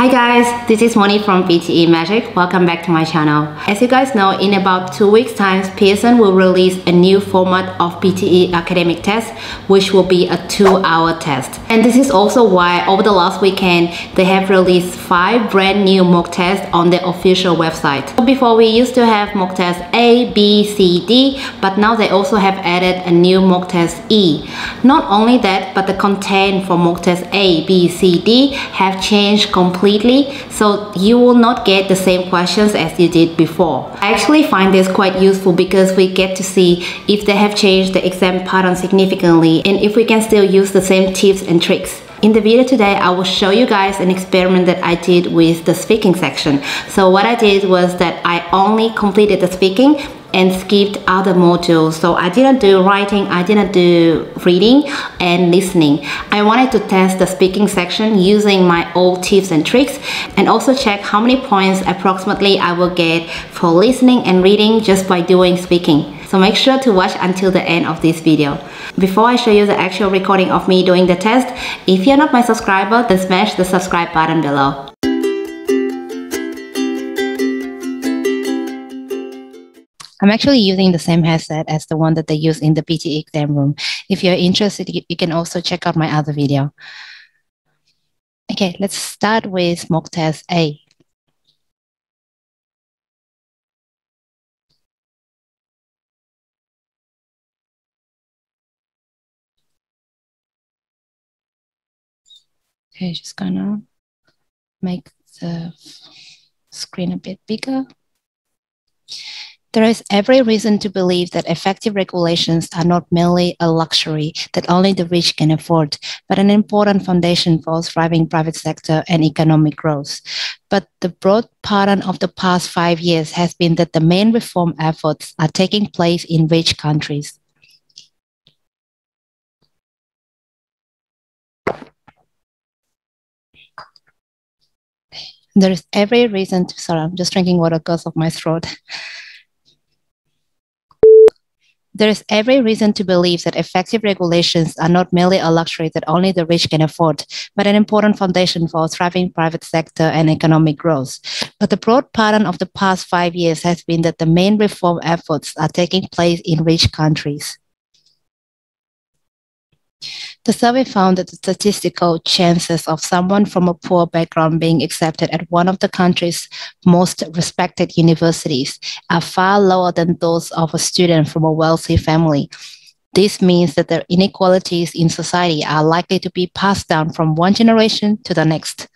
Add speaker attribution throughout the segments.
Speaker 1: Hi guys, this is Moni from PTE Magic. Welcome back to my channel. As you guys know, in about two weeks time, Pearson will release a new format of PTE academic test, which will be a two-hour test. And this is also why over the last weekend, they have released five brand new mock tests on their official website. Before we used to have mock test A, B, C, D, but now they also have added a new mock test E. Not only that, but the content for mock test A, B, C, D have changed completely completely so you will not get the same questions as you did before. I actually find this quite useful because we get to see if they have changed the exam pattern significantly and if we can still use the same tips and tricks. In the video today, I will show you guys an experiment that I did with the speaking section. So what I did was that I only completed the speaking and skipped other modules. So I didn't do writing, I didn't do reading and listening. I wanted to test the speaking section using my old tips and tricks and also check how many points approximately I will get for listening and reading just by doing speaking. So make sure to watch until the end of this video. Before I show you the actual recording of me doing the test, if you're not my subscriber, then smash the subscribe button below. I'm actually using the same headset as the one that they use in the PTE exam room. If you're interested, you can also check out my other video. Okay, let's start with mock test A. Okay, just gonna make the screen a bit bigger. There is every reason to believe that effective regulations are not merely a luxury that only the rich can afford, but an important foundation for a thriving private sector and economic growth. But the broad pattern of the past five years has been that the main reform efforts are taking place in rich countries. There is every reason to, sorry, I'm just drinking water because of my throat. There is every reason to believe that effective regulations are not merely a luxury that only the rich can afford, but an important foundation for a thriving private sector and economic growth. But the broad pattern of the past five years has been that the main reform efforts are taking place in rich countries. The survey found that the statistical chances of someone from a poor background being accepted at one of the country's most respected universities are far lower than those of a student from a wealthy family. This means that the inequalities in society are likely to be passed down from one generation to the next.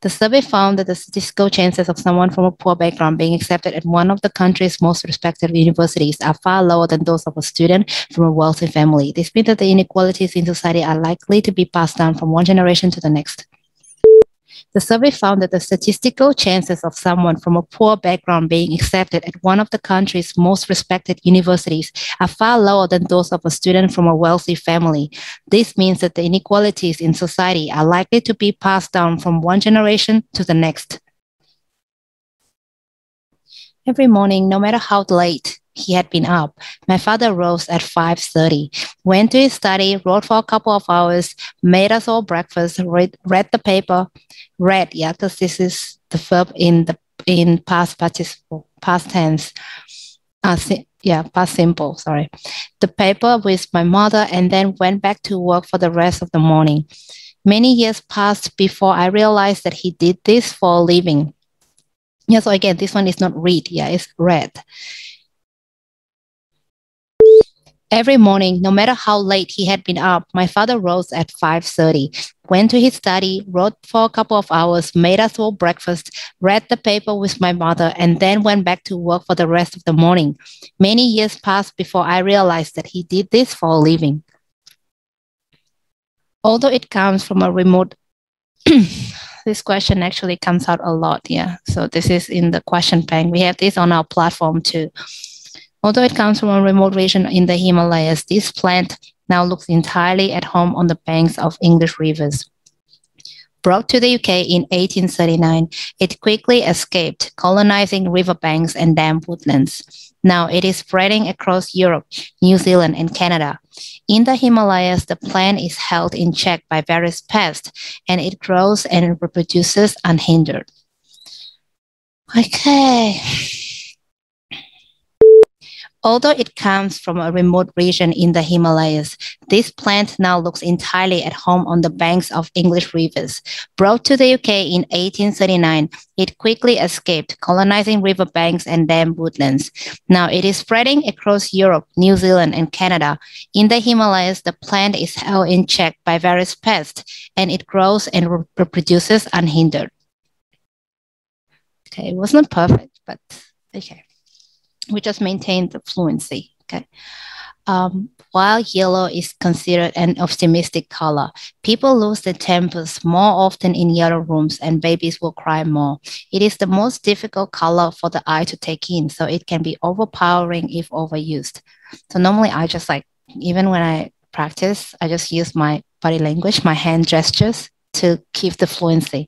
Speaker 1: The survey found that the statistical chances of someone from a poor background being accepted at one of the country's most respected universities are far lower than those of a student from a wealthy family. This means that the inequalities in society are likely to be passed down from one generation to the next. The survey found that the statistical chances of someone from a poor background being accepted at one of the country's most respected universities are far lower than those of a student from a wealthy family. This means that the inequalities in society are likely to be passed down from one generation to the next. Every morning, no matter how late he had been up, my father rose at 5.30, went to his study, wrote for a couple of hours, made us all breakfast, read, read the paper, read, yeah, because this is the verb in the in past participle, past tense. Uh, yeah, past simple, sorry. The paper with my mother and then went back to work for the rest of the morning. Many years passed before I realized that he did this for a living. Yeah, so again, this one is not read, yeah, it's read. Every morning, no matter how late he had been up, my father rose at 5.30, went to his study, wrote for a couple of hours, made us all breakfast, read the paper with my mother, and then went back to work for the rest of the morning. Many years passed before I realized that he did this for a living. Although it comes from a remote this question actually comes out a lot. Yeah. So this is in the question bank. We have this on our platform too. Although it comes from a remote region in the Himalayas, this plant now looks entirely at home on the banks of English rivers. Brought to the UK in 1839, it quickly escaped, colonizing riverbanks and damp woodlands. Now it is spreading across Europe, New Zealand, and Canada. In the Himalayas, the plant is held in check by various pests and it grows and reproduces unhindered. Okay. Although it comes from a remote region in the Himalayas, this plant now looks entirely at home on the banks of English rivers. Brought to the UK in 1839, it quickly escaped, colonizing riverbanks and dam woodlands. Now it is spreading across Europe, New Zealand, and Canada. In the Himalayas, the plant is held in check by various pests, and it grows and reproduces unhindered. Okay, it wasn't perfect, but okay we just maintain the fluency. Okay. Um, while yellow is considered an optimistic color, people lose their tempers more often in yellow rooms and babies will cry more. It is the most difficult color for the eye to take in, so it can be overpowering if overused. So normally I just like, even when I practice, I just use my body language, my hand gestures to keep the fluency.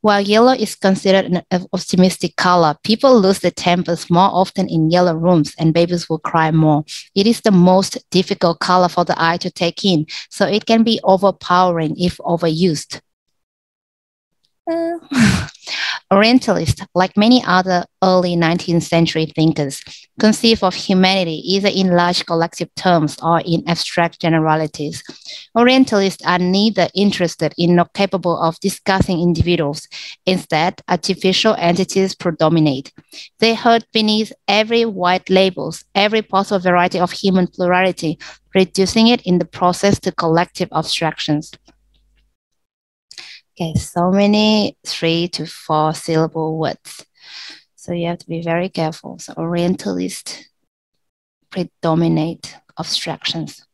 Speaker 1: While yellow is considered an optimistic color, people lose their tempers more often in yellow rooms and babies will cry more. It is the most difficult color for the eye to take in, so it can be overpowering if overused. Uh, Orientalists, like many other early 19th century thinkers, conceive of humanity either in large collective terms or in abstract generalities. Orientalists are neither interested in nor capable of discussing individuals. Instead, artificial entities predominate. They herd beneath every white labels, every possible variety of human plurality, reducing it in the process to collective abstractions. Okay, so many three to four syllable words. So you have to be very careful. So Orientalist predominate abstractions.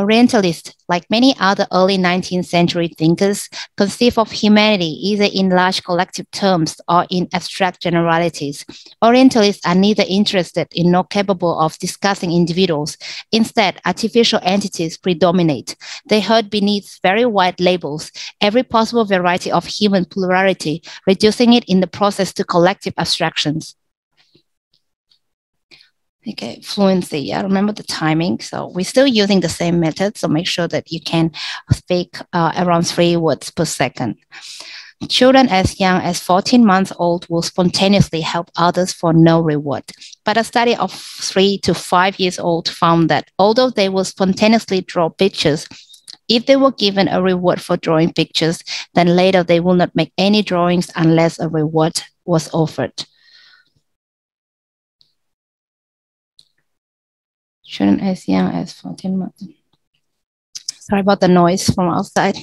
Speaker 1: Orientalists, like many other early 19th century thinkers, conceive of humanity either in large collective terms or in abstract generalities. Orientalists are neither interested in nor capable of discussing individuals. Instead, artificial entities predominate. They herd beneath very wide labels every possible variety of human plurality, reducing it in the process to collective abstractions. Okay, fluency. I remember the timing. So we're still using the same method. So make sure that you can speak uh, around three words per second. Children as young as 14 months old will spontaneously help others for no reward. But a study of three to five years old found that although they will spontaneously draw pictures, if they were given a reward for drawing pictures, then later they will not make any drawings unless a reward was offered. Children as young as 14 months. Sorry about the noise from outside.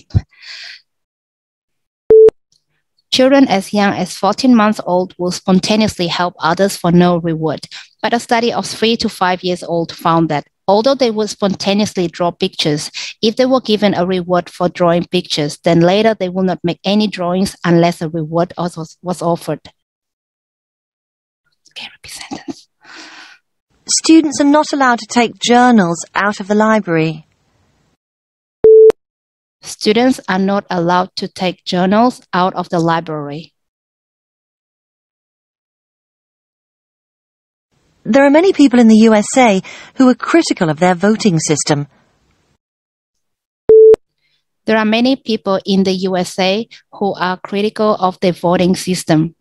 Speaker 1: Children as young as 14 months old will spontaneously help others for no reward. But a study of three to five years old found that although they would spontaneously draw pictures, if they were given a reward for drawing pictures, then later they will not make any drawings unless a reward also was offered. Okay, repeat sentence
Speaker 2: students are not allowed to take journals out of the library.
Speaker 1: Students are not allowed to take journals out of the library.
Speaker 2: There are many people in the USA who are critical of their voting system.
Speaker 1: There are many people in the USA who are critical of the voting system.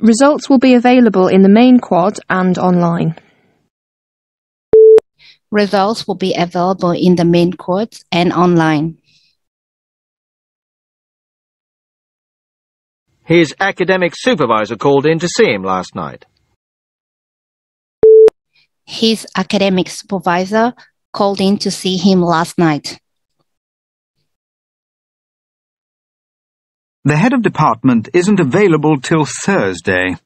Speaker 3: Results will be available in the main quad and online.
Speaker 1: Results will be available in the main quad and online.
Speaker 4: His academic supervisor called in to see him last night.
Speaker 1: His academic supervisor called in to see him last night.
Speaker 5: The head of department isn't available till Thursday.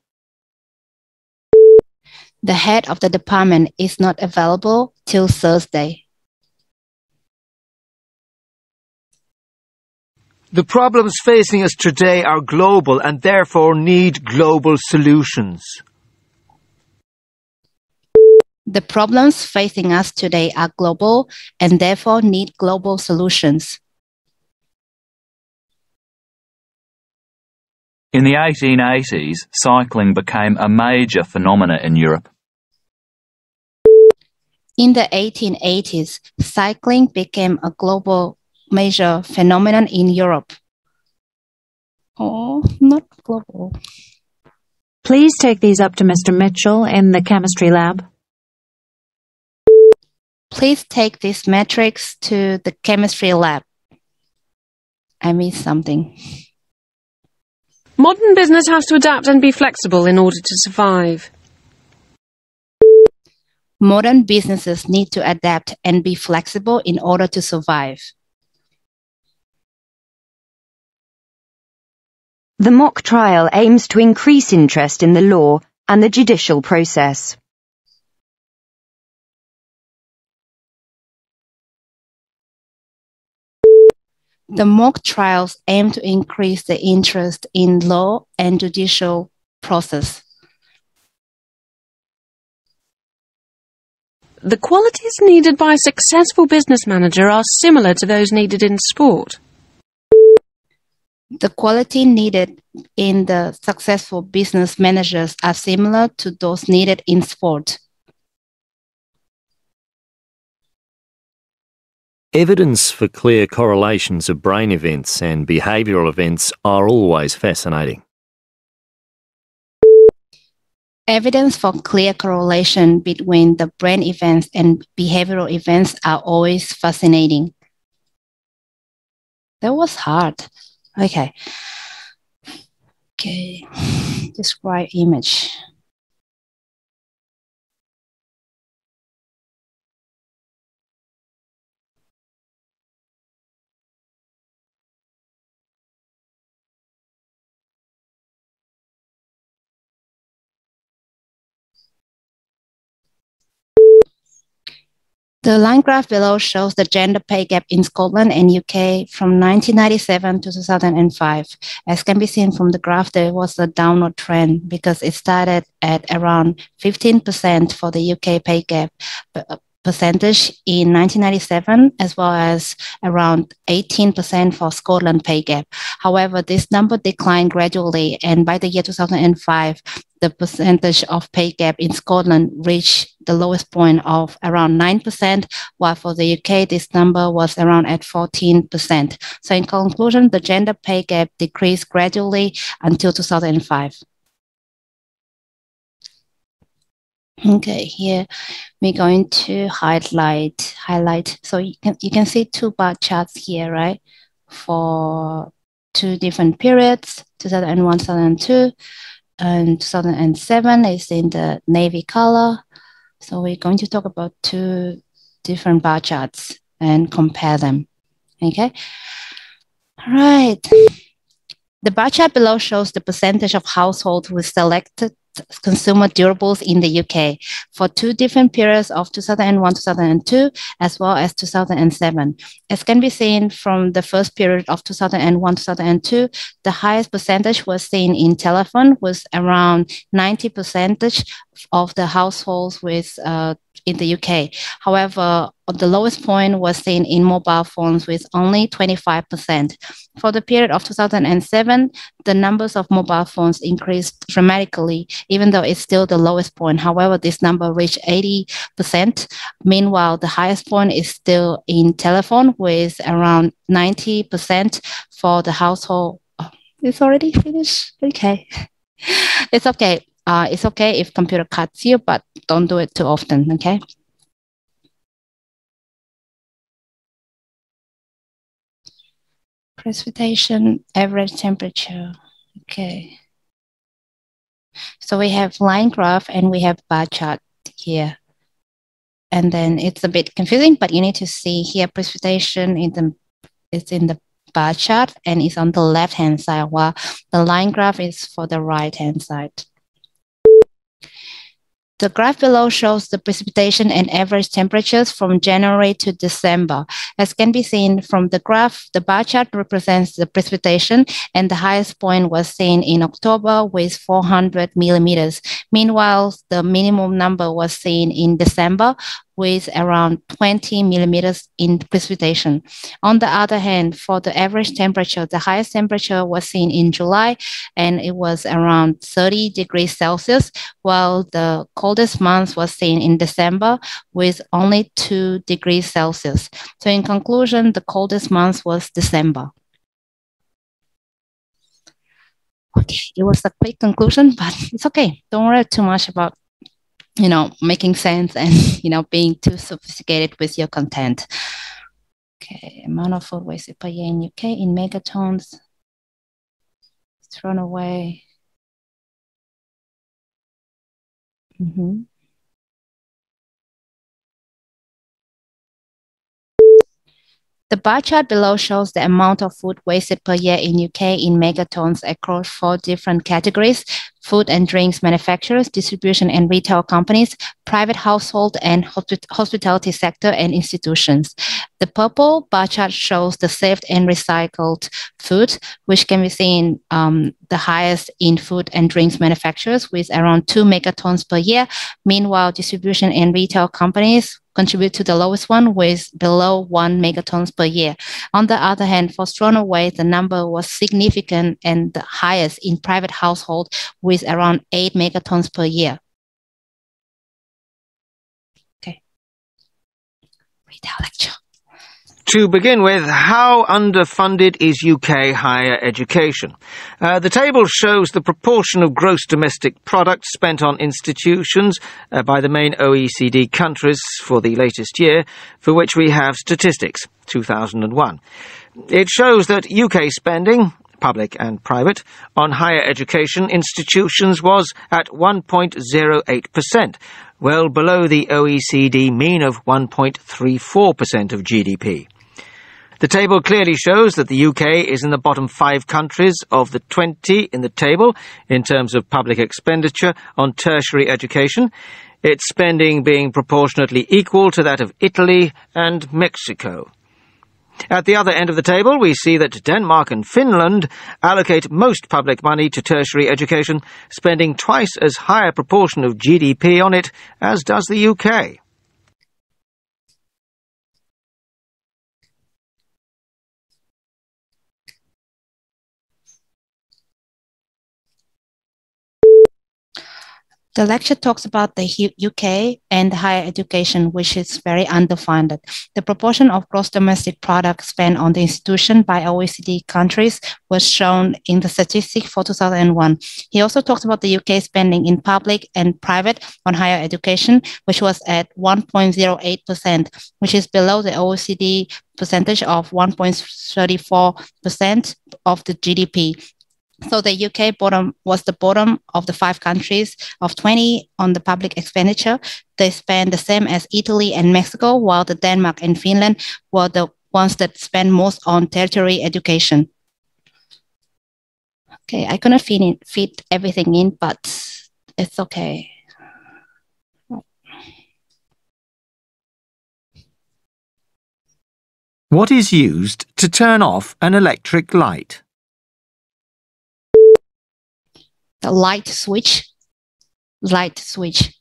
Speaker 1: The head of the department is not available till Thursday.
Speaker 4: The problems facing us today are global and therefore need global solutions.
Speaker 1: The problems facing us today are global and therefore need global solutions.
Speaker 6: In the 1880s, cycling became a major phenomenon in Europe.
Speaker 1: In the 1880s, cycling became a global major phenomenon in Europe. Oh, not global.
Speaker 7: Please take these up to Mr. Mitchell in the chemistry lab.
Speaker 1: Please take these metrics to the chemistry lab. I missed something.
Speaker 8: Modern business has to adapt and be flexible in order to survive.
Speaker 1: Modern businesses need to adapt and be flexible in order to survive.
Speaker 2: The mock trial aims to increase interest in the law and the judicial process.
Speaker 1: The mock trials aim to increase the interest in law and judicial process.
Speaker 8: The qualities needed by a successful business manager are similar to those needed in sport.
Speaker 1: The quality needed in the successful business managers are similar to those needed in sport.
Speaker 9: Evidence for clear correlations of brain events and behavioural events are always fascinating.
Speaker 1: Evidence for clear correlation between the brain events and behavioral events are always fascinating. That was hard. Okay. Okay. Describe image. The line graph below shows the gender pay gap in Scotland and UK from 1997 to 2005. As can be seen from the graph, there was a downward trend because it started at around 15% for the UK pay gap percentage in 1997, as well as around 18% for Scotland pay gap. However, this number declined gradually, and by the year 2005, the percentage of pay gap in Scotland reached the lowest point of around 9%, while for the UK, this number was around at 14%. So in conclusion, the gender pay gap decreased gradually until 2005. Okay, here we're going to highlight highlight. So you can you can see two bar charts here, right? For two different periods, 2001, 2002, and 2007 is in the navy color. So we're going to talk about two different bar charts and compare them. Okay. All right. The bar chart below shows the percentage of households with selected consumer durables in the UK for two different periods of 2001 2002 as well as 2007. As can be seen from the first period of 2001 2002, the highest percentage was seen in telephone, with around 90 percentage of the households with uh, in the UK. However, the lowest point was seen in mobile phones with only 25%. For the period of 2007, the numbers of mobile phones increased dramatically, even though it's still the lowest point. However, this number reached 80%. Meanwhile, the highest point is still in telephone with around 90% for the household. Oh, it's already finished. Okay. it's okay. Uh, it's okay if computer cuts you, but don't do it too often, okay? Precipitation, average temperature, okay. So we have line graph and we have bar chart here. And then it's a bit confusing, but you need to see here precipitation in the, it's in the bar chart and it's on the left hand side while the line graph is for the right hand side. The graph below shows the precipitation and average temperatures from January to December. As can be seen from the graph, the bar chart represents the precipitation and the highest point was seen in October with 400 millimeters. Meanwhile, the minimum number was seen in December with around 20 millimeters in precipitation. On the other hand, for the average temperature, the highest temperature was seen in July and it was around 30 degrees Celsius, while the coldest month was seen in December with only 2 degrees Celsius. So, in conclusion, the coldest month was December. Okay, it was a quick conclusion, but it's okay. Don't worry too much about you know making sense and you know being too sophisticated with your content. Okay, amount of food wasted per year in UK in megatons thrown away. Mm-hmm. The bar chart below shows the amount of food wasted per year in UK in megatons across four different categories, food and drinks manufacturers, distribution and retail companies, private household and hospitality sector and institutions. The purple bar chart shows the saved and recycled food, which can be seen um, the highest in food and drinks manufacturers with around two megatons per year. Meanwhile, distribution and retail companies contribute to the lowest one with below one megatons per year. On the other hand, for thrown away, the number was significant and the highest in private household with around eight megatons per year. Okay. Retell lecture.
Speaker 4: To begin with, how underfunded is UK higher education? Uh, the table shows the proportion of gross domestic product spent on institutions uh, by the main OECD countries for the latest year, for which we have statistics, 2001. It shows that UK spending, public and private, on higher education institutions was at 1.08%, well below the OECD mean of 1.34% of GDP. The table clearly shows that the UK is in the bottom five countries of the 20 in the table in terms of public expenditure on tertiary education, its spending being proportionately equal to that of Italy and Mexico. At the other end of the table, we see that Denmark and Finland allocate most public money to tertiary education, spending twice as high a proportion of GDP on it as does the UK.
Speaker 1: The lecture talks about the UK and higher education, which is very underfunded. The proportion of gross domestic product spent on the institution by OECD countries was shown in the statistic for 2001. He also talks about the UK spending in public and private on higher education, which was at 1.08%, which is below the OECD percentage of 1.34% of the GDP. So the UK bottom was the bottom of the five countries of 20 on the public expenditure. They spend the same as Italy and Mexico, while the Denmark and Finland were the ones that spend most on tertiary education. Okay, I couldn't fit, in, fit everything in, but it's okay.
Speaker 10: What is used to turn off an electric light?
Speaker 1: The light switch, light switch.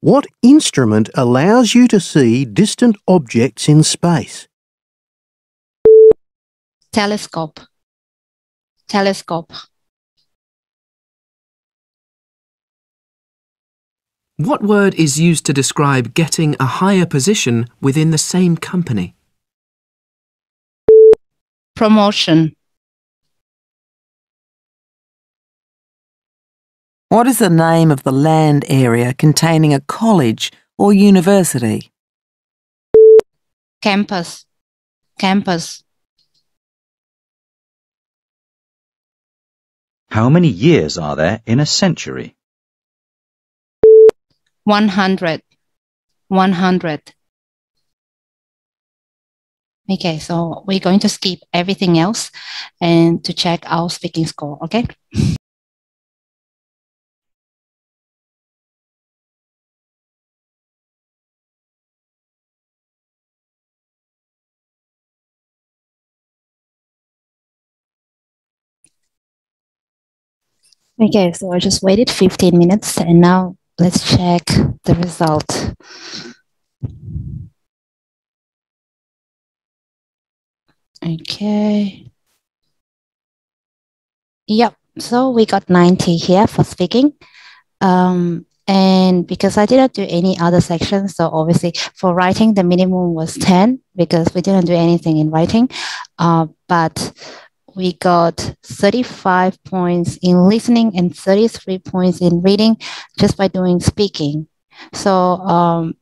Speaker 11: What instrument allows you to see distant objects in space?
Speaker 1: Telescope. Telescope.
Speaker 12: What word is used to describe getting a higher position within the same company?
Speaker 1: Promotion.
Speaker 13: What is the name of the land area containing a college or university?
Speaker 1: Campus. Campus.
Speaker 14: How many years are there in a century?
Speaker 1: 100. 100. Okay, so we're going to skip everything else and to check our speaking score, okay? Okay, so I just waited 15 minutes and now let's check the result. Okay. Yep, so we got 90 here for speaking. Um, and because I didn't do any other sections, so obviously for writing, the minimum was 10 because we didn't do anything in writing. Uh, but we got 35 points in listening and 33 points in reading just by doing speaking. So um,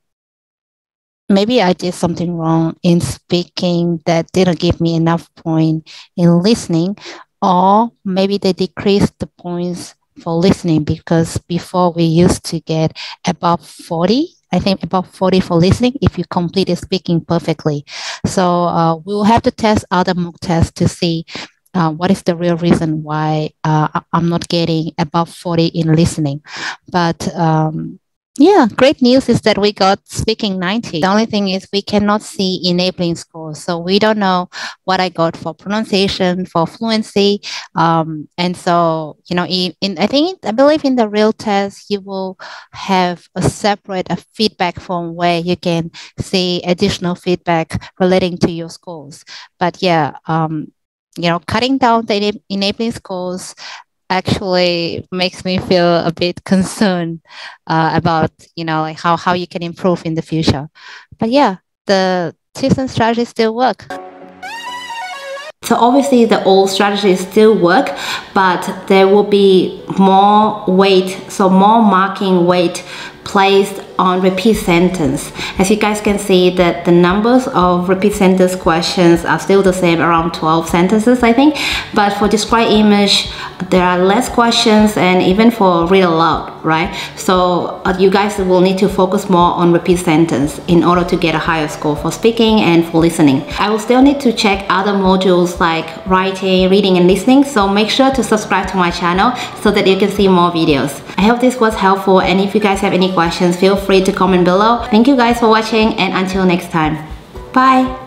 Speaker 1: maybe I did something wrong in speaking that didn't give me enough point in listening, or maybe they decreased the points for listening because before we used to get above 40 I think above 40 for listening if you completed speaking perfectly. So uh, we will have to test other mock tests to see uh, what is the real reason why uh, I'm not getting above 40 in listening. But um, yeah, great news is that we got speaking 90. The only thing is we cannot see enabling scores. So we don't know what I got for pronunciation, for fluency. Um, and so, you know, in, I think, I believe in the real test, you will have a separate a feedback form where you can see additional feedback relating to your scores. But yeah, um, you know, cutting down the enabling scores actually makes me feel a bit concerned uh, about you know like how, how you can improve in the future. But yeah the and strategies still work. So obviously the old strategies still work but there will be more weight so more marking weight placed on repeat sentence. As you guys can see that the numbers of repeat sentence questions are still the same around 12 sentences I think but for describe image there are less questions and even for read aloud right so uh, you guys will need to focus more on repeat sentence in order to get a higher score for speaking and for listening. I will still need to check other modules like writing, reading and listening so make sure to subscribe to my channel so that you can see more videos. I hope this was helpful and if you guys have any questions feel free to comment below. Thank you guys for watching and until next time. Bye!